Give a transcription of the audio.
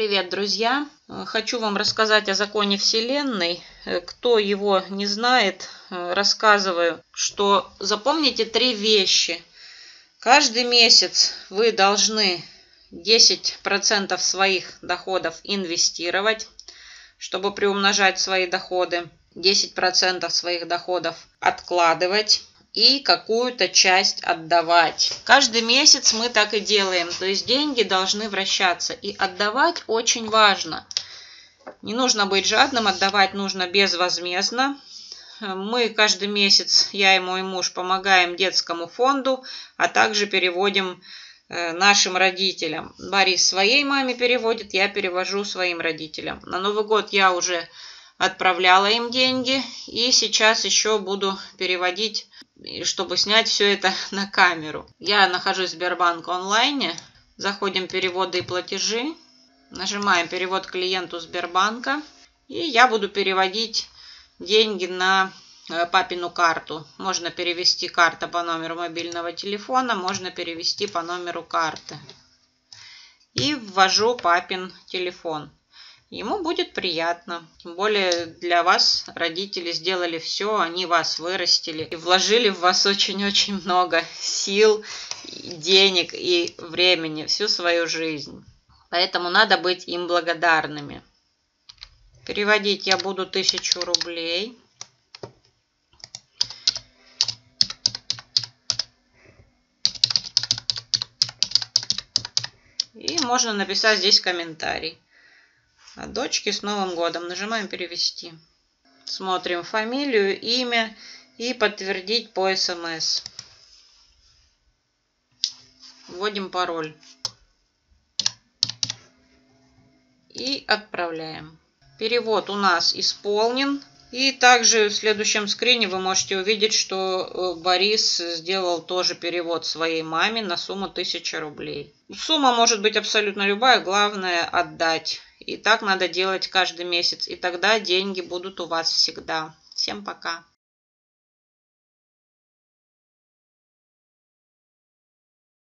Привет, друзья! Хочу вам рассказать о законе Вселенной. Кто его не знает, рассказываю, что запомните три вещи. Каждый месяц вы должны 10% своих доходов инвестировать, чтобы приумножать свои доходы. 10% своих доходов откладывать и какую-то часть отдавать. Каждый месяц мы так и делаем, то есть деньги должны вращаться. И отдавать очень важно. Не нужно быть жадным, отдавать нужно безвозмездно. Мы каждый месяц, я и мой муж, помогаем детскому фонду, а также переводим э, нашим родителям. Борис своей маме переводит, я перевожу своим родителям. На Новый год я уже отправляла им деньги и сейчас еще буду переводить чтобы снять все это на камеру. Я нахожусь в Сбербанк онлайне. Заходим в переводы и платежи. Нажимаем перевод клиенту Сбербанка. И я буду переводить деньги на э, папину карту. Можно перевести карта по номеру мобильного телефона, можно перевести по номеру карты. И ввожу папин телефон. Ему будет приятно. Тем более для вас родители сделали все, они вас вырастили и вложили в вас очень-очень много сил, денег и времени всю свою жизнь. Поэтому надо быть им благодарными. Переводить я буду тысячу рублей. И можно написать здесь комментарий. А дочке с Новым годом. Нажимаем «Перевести». Смотрим фамилию, имя и подтвердить по СМС. Вводим пароль. И отправляем. Перевод у нас исполнен. И также в следующем скрине вы можете увидеть, что э, Борис сделал тоже перевод своей маме на сумму 1000 рублей. Сумма может быть абсолютно любая, главное отдать. И так надо делать каждый месяц. И тогда деньги будут у вас всегда. Всем пока.